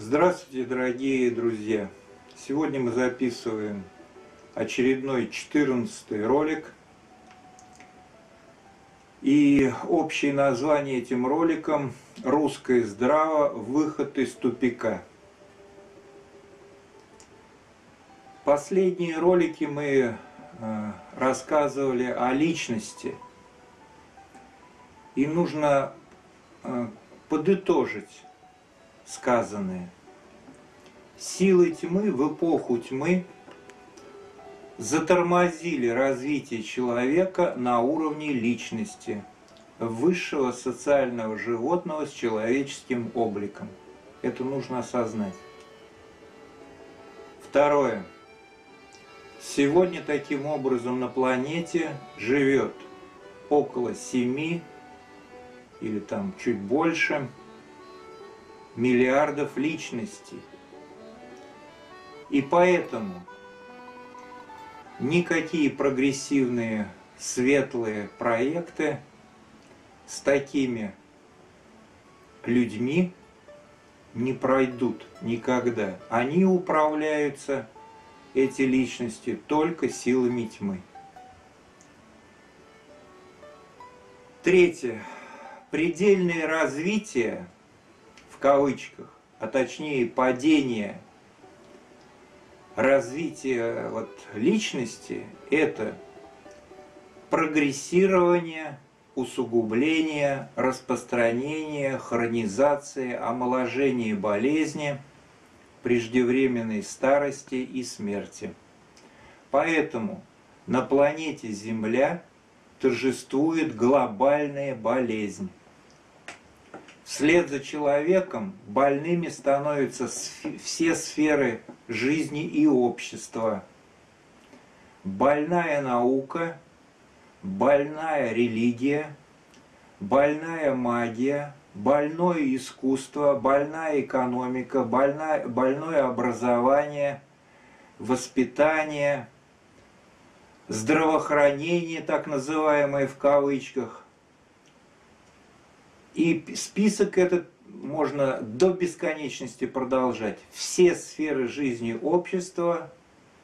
Здравствуйте, дорогие друзья! Сегодня мы записываем очередной 14 ролик. И общее название этим роликом «Русское здраво. Выход из тупика». Последние ролики мы э, рассказывали о личности. И нужно э, подытожить сказанное. Силы тьмы в эпоху тьмы затормозили развитие человека на уровне личности, высшего социального животного с человеческим обликом. Это нужно осознать. Второе. Сегодня таким образом на планете живет около 7 или там чуть больше миллиардов личностей. И поэтому никакие прогрессивные светлые проекты с такими людьми не пройдут никогда. Они управляются, эти личности, только силами тьмы. Третье. Предельное развитие – в кавычках, а точнее падение развития вот, личности, это прогрессирование, усугубление, распространение, хронизация, омоложение болезни, преждевременной старости и смерти. Поэтому на планете Земля торжествует глобальная болезнь. Вслед за человеком больными становятся все сферы жизни и общества. Больная наука, больная религия, больная магия, больное искусство, больная экономика, больное, больное образование, воспитание, здравоохранение, так называемое в кавычках – и список этот можно до бесконечности продолжать. Все сферы жизни общества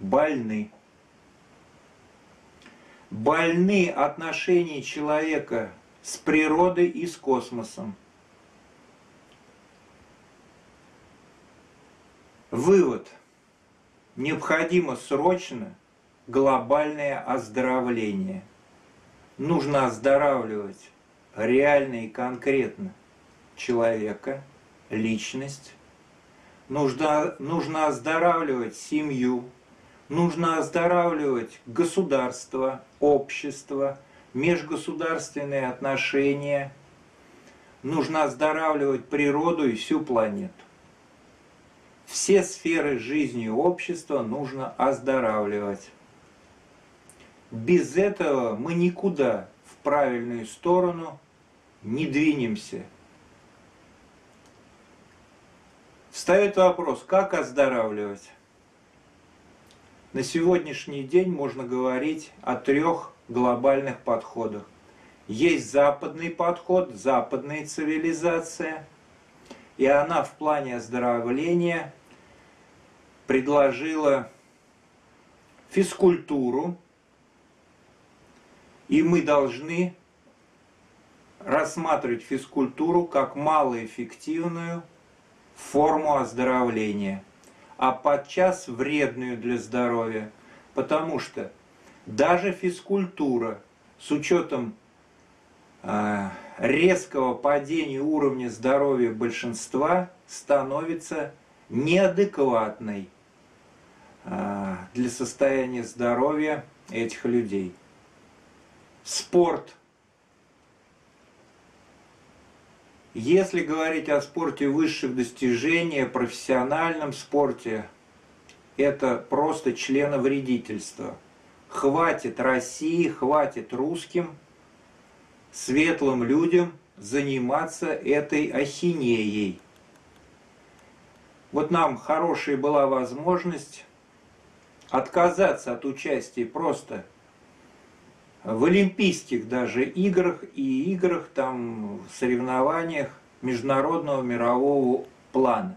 больны. Больны отношения человека с природой и с космосом. Вывод. Необходимо срочно глобальное оздоровление. Нужно оздоравливать реально и конкретно человека, личность. Нужно, нужно оздоравливать семью, нужно оздоравливать государство, общество, межгосударственные отношения, нужно оздоравливать природу и всю планету. Все сферы жизни общества нужно оздоравливать. Без этого мы никуда в правильную сторону не двинемся. Встает вопрос, как оздоравливать? На сегодняшний день можно говорить о трех глобальных подходах. Есть западный подход, западная цивилизация, и она в плане оздоровления предложила физкультуру, и мы должны рассматривать физкультуру как малоэффективную форму оздоровления, а подчас вредную для здоровья, потому что даже физкультура с учетом э, резкого падения уровня здоровья большинства становится неадекватной э, для состояния здоровья этих людей. Спорт – Если говорить о спорте высших достижений, профессиональном спорте, это просто членовредительство. Хватит России, хватит русским, светлым людям заниматься этой ахинеей. Вот нам хорошая была возможность отказаться от участия просто в олимпийских даже играх и играх, там, соревнованиях международного мирового плана.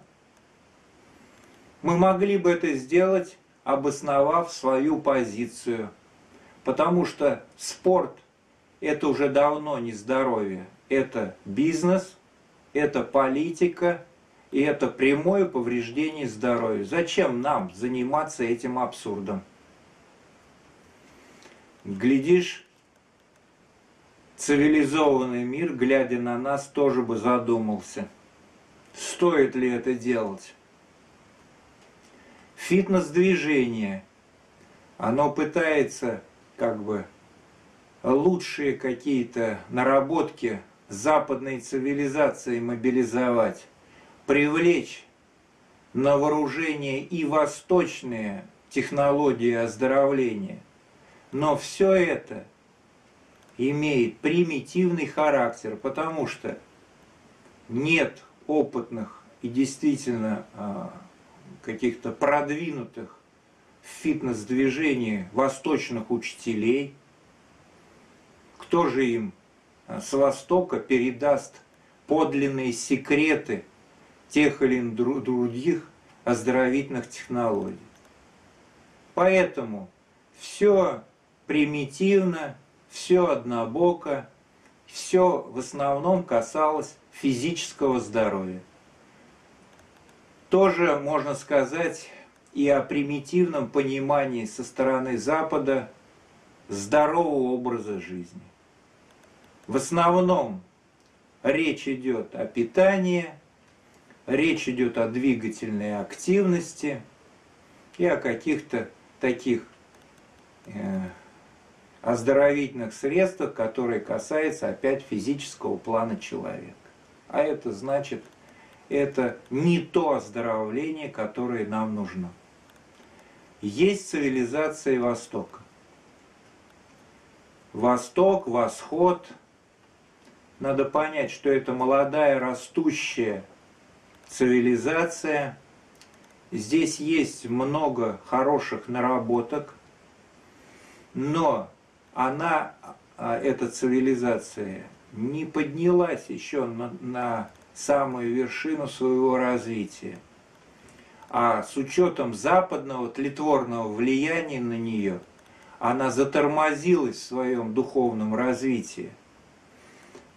Мы могли бы это сделать, обосновав свою позицию. Потому что спорт – это уже давно не здоровье. Это бизнес, это политика, и это прямое повреждение здоровья. Зачем нам заниматься этим абсурдом? Глядишь, цивилизованный мир, глядя на нас, тоже бы задумался, стоит ли это делать. Фитнес-движение, оно пытается как бы лучшие какие-то наработки западной цивилизации мобилизовать, привлечь на вооружение и восточные технологии оздоровления. Но все это имеет примитивный характер, потому что нет опытных и действительно а, каких-то продвинутых в фитнес-движении восточных учителей. Кто же им а, с Востока передаст подлинные секреты тех или других оздоровительных технологий? Поэтому все примитивно, все однобоко, все в основном касалось физического здоровья. Тоже можно сказать и о примитивном понимании со стороны Запада здорового образа жизни. В основном речь идет о питании, речь идет о двигательной активности и о каких-то таких э, оздоровительных средствах, которые касаются опять физического плана человека. А это значит, это не то оздоровление, которое нам нужно. Есть цивилизация Востока. Восток, восход. Надо понять, что это молодая растущая цивилизация. Здесь есть много хороших наработок, но она, а, эта цивилизация, не поднялась еще на, на самую вершину своего развития. А с учетом западного тлетворного влияния на нее, она затормозилась в своем духовном развитии.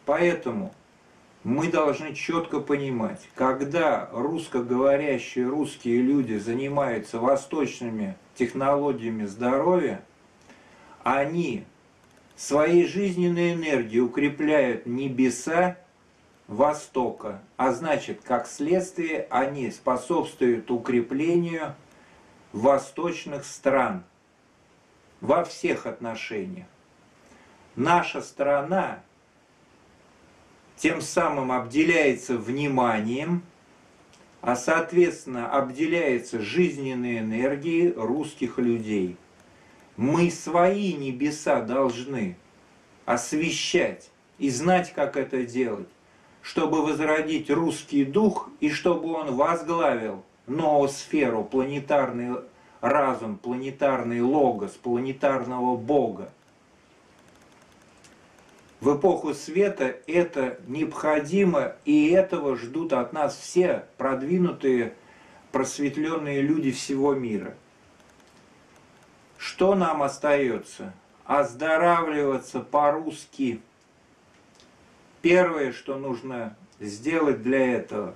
Поэтому мы должны четко понимать, когда русскоговорящие русские люди занимаются восточными технологиями здоровья, они своей жизненной энергией укрепляют небеса Востока, а значит, как следствие, они способствуют укреплению восточных стран во всех отношениях. Наша страна тем самым обделяется вниманием, а соответственно обделяется жизненной энергией русских людей – мы свои небеса должны освещать и знать, как это делать, чтобы возродить русский дух и чтобы он возглавил ноосферу, планетарный разум, планетарный логос, планетарного Бога. В эпоху света это необходимо, и этого ждут от нас все продвинутые, просветленные люди всего мира – что нам остается? Оздоравливаться по-русски. Первое, что нужно сделать для этого,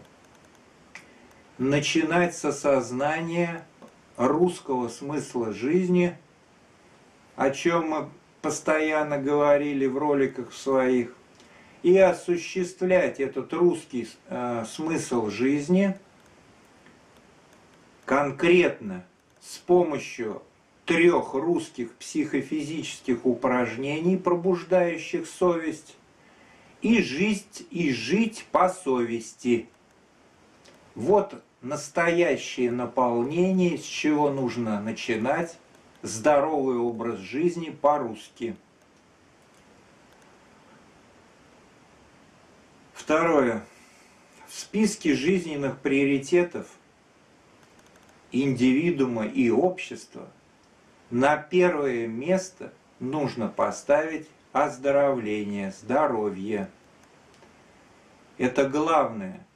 начинать с осознания русского смысла жизни, о чем мы постоянно говорили в роликах своих, и осуществлять этот русский э, смысл жизни конкретно с помощью трех русских психофизических упражнений, пробуждающих совесть, и жить, и жить по совести. Вот настоящее наполнение, с чего нужно начинать здоровый образ жизни по-русски. Второе. В списке жизненных приоритетов индивидуума и общества – на первое место нужно поставить оздоровление, здоровье. Это главное.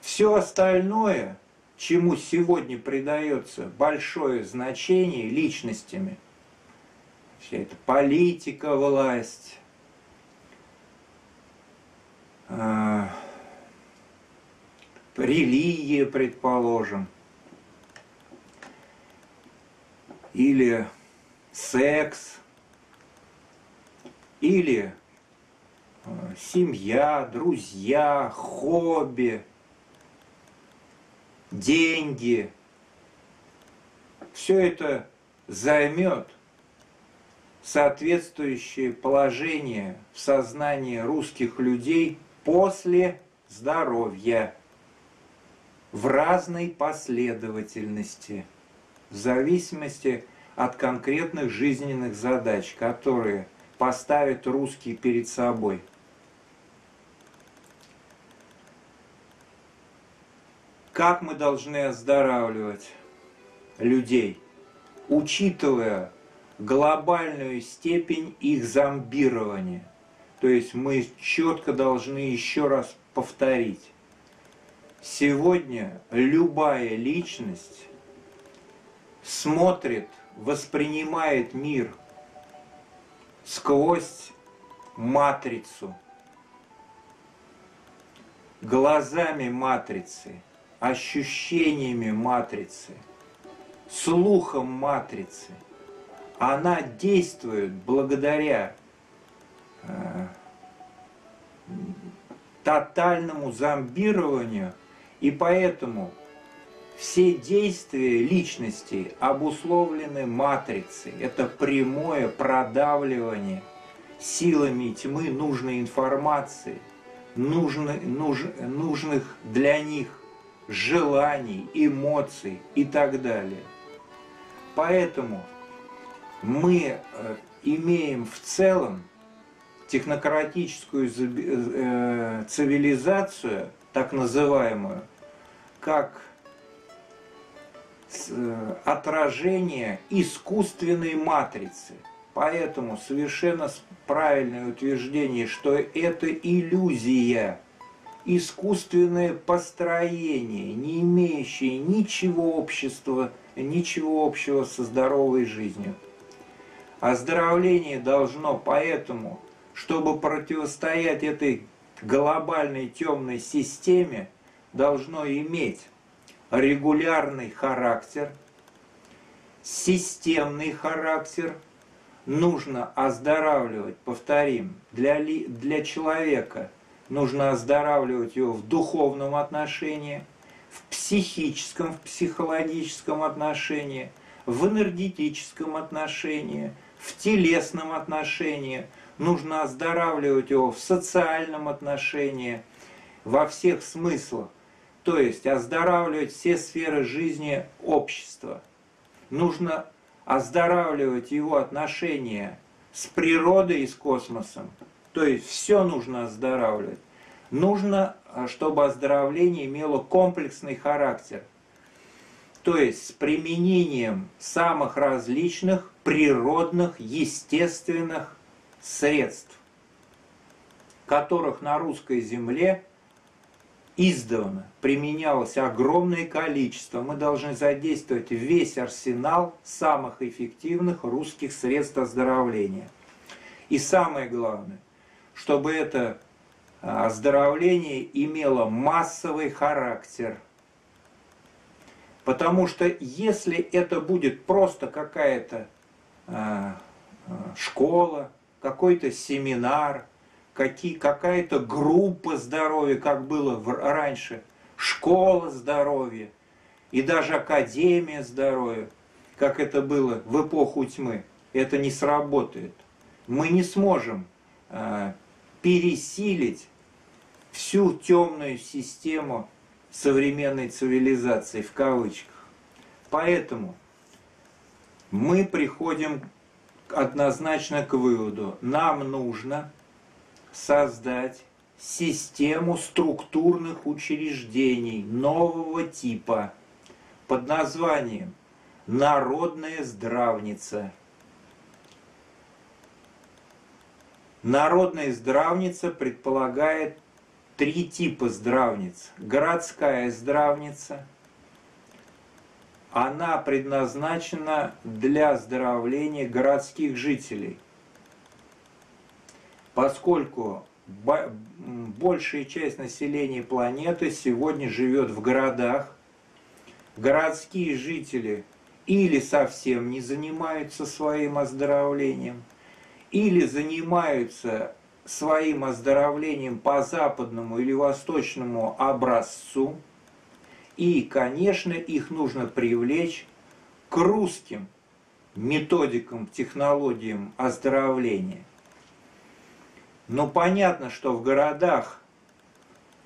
Все остальное, чему сегодня придается большое значение личностями. Вся эта политика, власть, э, религия, предположим, или секс, или э, семья, друзья, хобби, деньги. Все это займет соответствующее положение в сознании русских людей после здоровья в разной последовательности, в зависимости от конкретных жизненных задач, которые поставит русский перед собой. Как мы должны оздоравливать людей, учитывая глобальную степень их зомбирования. То есть мы четко должны еще раз повторить. Сегодня любая личность смотрит, воспринимает мир сквозь матрицу, глазами матрицы, ощущениями матрицы, слухом матрицы – она действует благодаря э, тотальному зомбированию, и поэтому все действия личности обусловлены матрицей. Это прямое продавливание силами тьмы нужной информации, нужны, нуж, нужных для них желаний, эмоций и так далее. Поэтому мы э, имеем в целом технократическую э, цивилизацию, так называемую, как э, отражение искусственной матрицы. Поэтому совершенно правильное утверждение, что это иллюзия, искусственное построение, не имеющее ничего общества, ничего общего со здоровой жизнью. Оздоровление должно поэтому, чтобы противостоять этой глобальной темной системе, должно иметь регулярный характер, системный характер, нужно оздоравливать, повторим, для, ли, для человека нужно оздоравливать его в духовном отношении, в психическом, в психологическом отношении, в энергетическом отношении – в телесном отношении, нужно оздоравливать его в социальном отношении, во всех смыслах. То есть оздоравливать все сферы жизни общества. Нужно оздоравливать его отношения с природой и с космосом. То есть все нужно оздоравливать. Нужно, чтобы оздоровление имело комплексный характер. То есть с применением самых различных природных, естественных средств, которых на русской земле издавна применялось огромное количество. Мы должны задействовать весь арсенал самых эффективных русских средств оздоровления. И самое главное, чтобы это а, оздоровление имело массовый характер. Потому что если это будет просто какая-то Э, э, школа, какой-то семинар, какие, какая-то группа здоровья, как было в, раньше, школа здоровья и даже академия здоровья, как это было в эпоху тьмы, это не сработает. Мы не сможем э, пересилить всю темную систему современной цивилизации в кавычках. Поэтому мы приходим однозначно к выводу, нам нужно создать систему структурных учреждений нового типа под названием «Народная здравница». Народная здравница предполагает три типа здравниц. Городская здравница, она предназначена для оздоровления городских жителей. Поскольку большая часть населения планеты сегодня живет в городах, городские жители или совсем не занимаются своим оздоровлением, или занимаются своим оздоровлением по западному или восточному образцу, и, конечно, их нужно привлечь к русским методикам, технологиям оздоровления. Но понятно, что в городах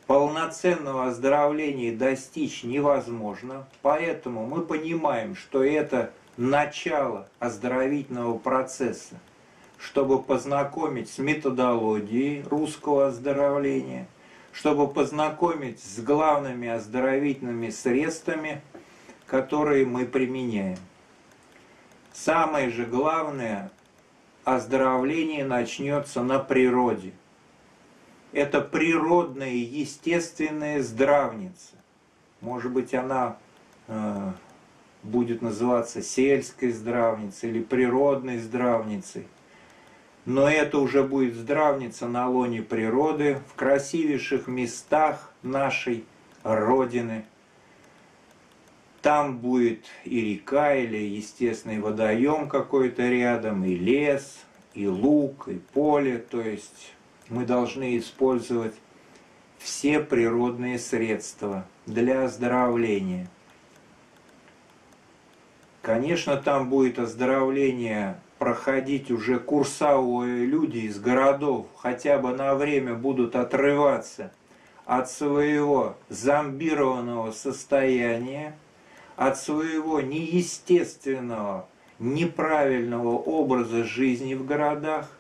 полноценного оздоровления достичь невозможно, поэтому мы понимаем, что это начало оздоровительного процесса, чтобы познакомить с методологией русского оздоровления, чтобы познакомить с главными оздоровительными средствами, которые мы применяем. Самое же главное, оздоровление начнется на природе – это природная, естественная здравница. Может быть, она э, будет называться сельской здравницей или природной здравницей. Но это уже будет здравница на лоне природы, в красивейших местах нашей Родины. Там будет и река, или естественный водоем какой-то рядом, и лес, и луг, и поле, то есть мы должны использовать все природные средства для оздоровления. Конечно, там будет оздоровление проходить уже курсовое. Люди из городов хотя бы на время будут отрываться от своего зомбированного состояния, от своего неестественного, неправильного образа жизни в городах,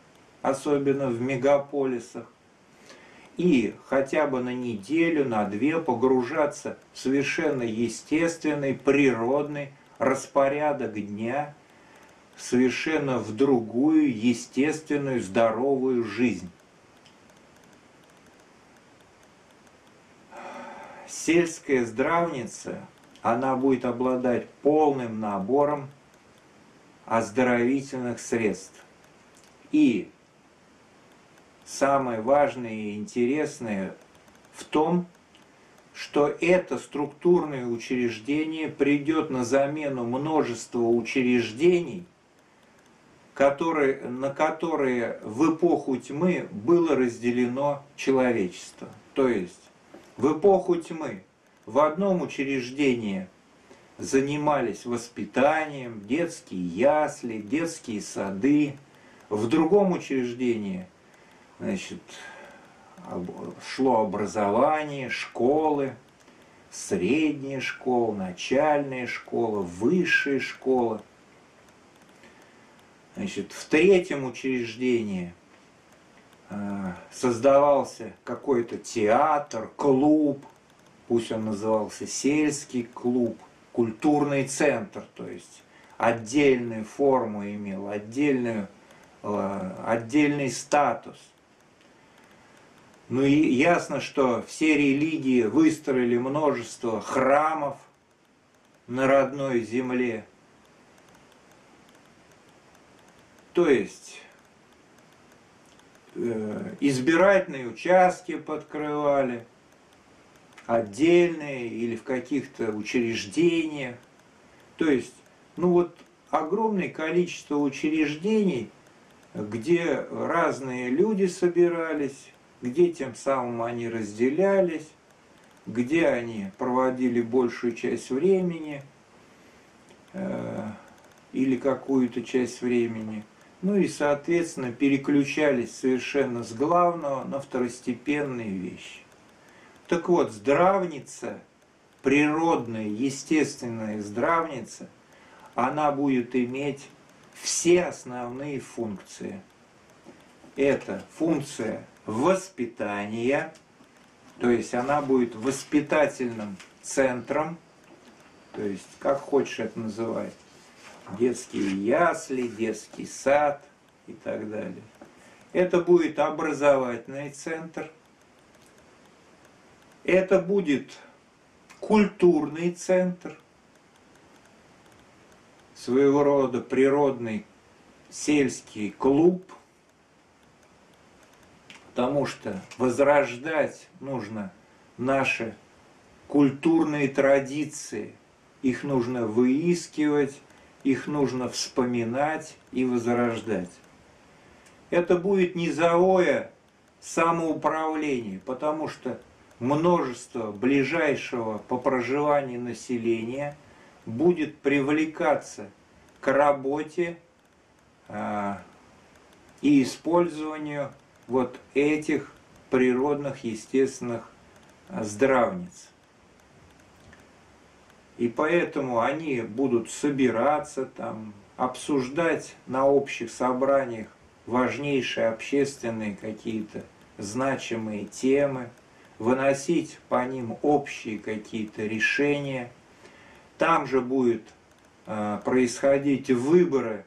особенно в мегаполисах, и хотя бы на неделю, на две погружаться в совершенно естественный, природный распорядок дня, совершенно в другую, естественную, здоровую жизнь. Сельская здравница, она будет обладать полным набором оздоровительных средств. И самое важное и интересное в том, что это структурное учреждение придет на замену множества учреждений, которые, на которые в эпоху тьмы было разделено человечество. То есть в эпоху тьмы в одном учреждении занимались воспитанием, детские ясли, детские сады, в другом учреждении – значит, шло образование, школы, средняя школа, начальная школа, высшая школа. Значит, в третьем учреждении э, создавался какой-то театр, клуб, пусть он назывался сельский клуб, культурный центр, то есть отдельную форму имел, отдельную, э, отдельный статус – ну и ясно, что все религии выстроили множество храмов на родной земле. То есть э, избирательные участки подкрывали, отдельные или в каких-то учреждениях. То есть, ну вот огромное количество учреждений, где разные люди собирались, где тем самым они разделялись, где они проводили большую часть времени э, или какую-то часть времени. Ну и, соответственно, переключались совершенно с главного на второстепенные вещи. Так вот, здравница, природная, естественная здравница, она будет иметь все основные функции. Это функция воспитания, то есть она будет воспитательным центром, то есть как хочешь это называть, детские ясли, детский сад и так далее. Это будет образовательный центр, это будет культурный центр, своего рода природный сельский клуб, потому что возрождать нужно наши культурные традиции. Их нужно выискивать, их нужно вспоминать и возрождать. Это будет низовое самоуправление, потому что множество ближайшего по проживанию населения будет привлекаться к работе а, и использованию вот этих природных, естественных здравниц. И поэтому они будут собираться там, обсуждать на общих собраниях важнейшие общественные какие-то значимые темы, выносить по ним общие какие-то решения. Там же будет э, происходить выборы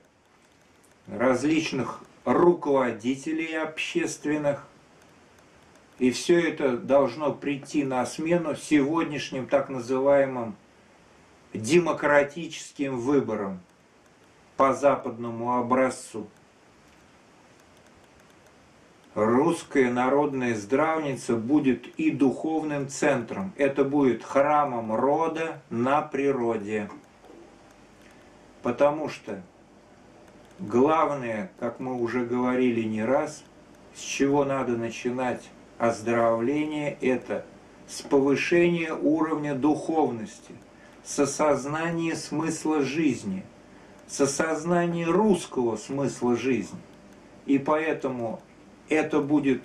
различных руководителей общественных. И все это должно прийти на смену сегодняшним так называемым демократическим выборам по западному образцу. Русская народная здравница будет и духовным центром. Это будет храмом рода на природе. Потому что главное, как мы уже говорили не раз, с чего надо начинать оздоровление, это с повышения уровня духовности – с осознания смысла жизни, с осознания русского смысла жизни. И поэтому это будет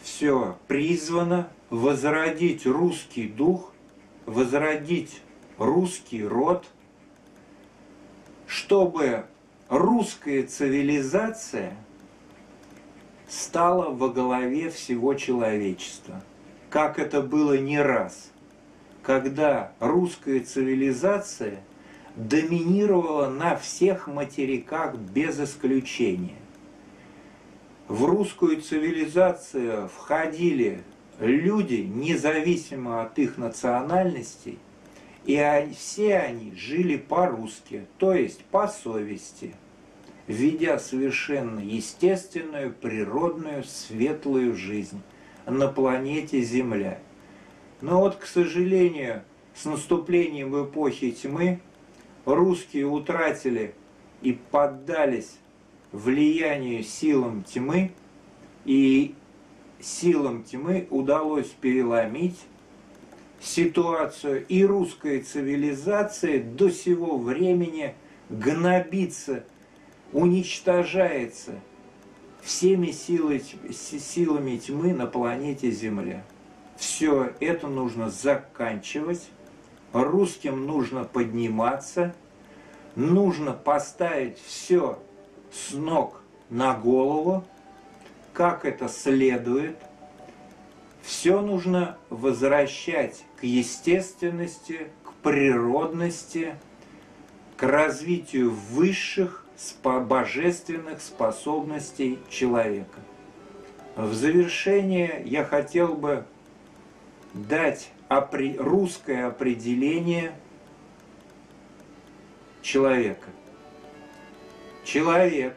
все призвано возродить русский дух, возродить русский род, чтобы русская цивилизация стала во главе всего человечества, как это было не раз – когда русская цивилизация доминировала на всех материках без исключения. В русскую цивилизацию входили люди, независимо от их национальностей, и все они жили по-русски, то есть по совести, ведя совершенно естественную, природную, светлую жизнь на планете Земля – но вот, к сожалению, с наступлением эпохи тьмы русские утратили и поддались влиянию силам тьмы, и силам тьмы удалось переломить ситуацию, и русская цивилизация до сего времени гнобится, уничтожается всеми силами тьмы на планете Земля. Все это нужно заканчивать, русским нужно подниматься, нужно поставить все с ног на голову, как это следует. Все нужно возвращать к естественности, к природности, к развитию высших божественных способностей человека. В завершение я хотел бы дать русское определение человека. Человек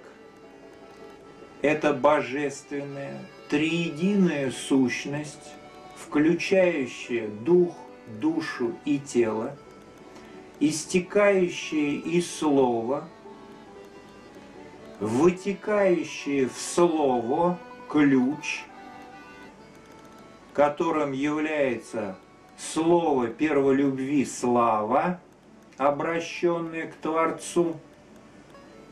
– это божественная, триединая сущность, включающая дух, душу и тело, истекающая из слова, вытекающая в слово ключ – которым является слово перволюбви слава, обращенное к Творцу,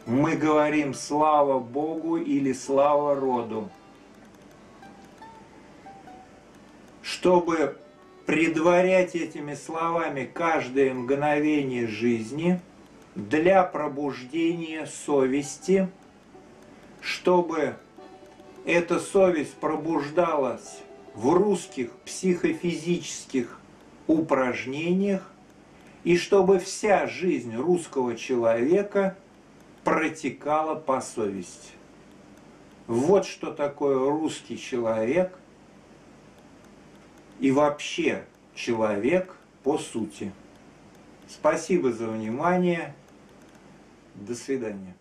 мы говорим слава Богу или слава роду. Чтобы предварять этими словами каждое мгновение жизни для пробуждения совести, чтобы эта совесть пробуждалась в русских психофизических упражнениях и чтобы вся жизнь русского человека протекала по совести. Вот что такое русский человек и вообще человек по сути. Спасибо за внимание. До свидания.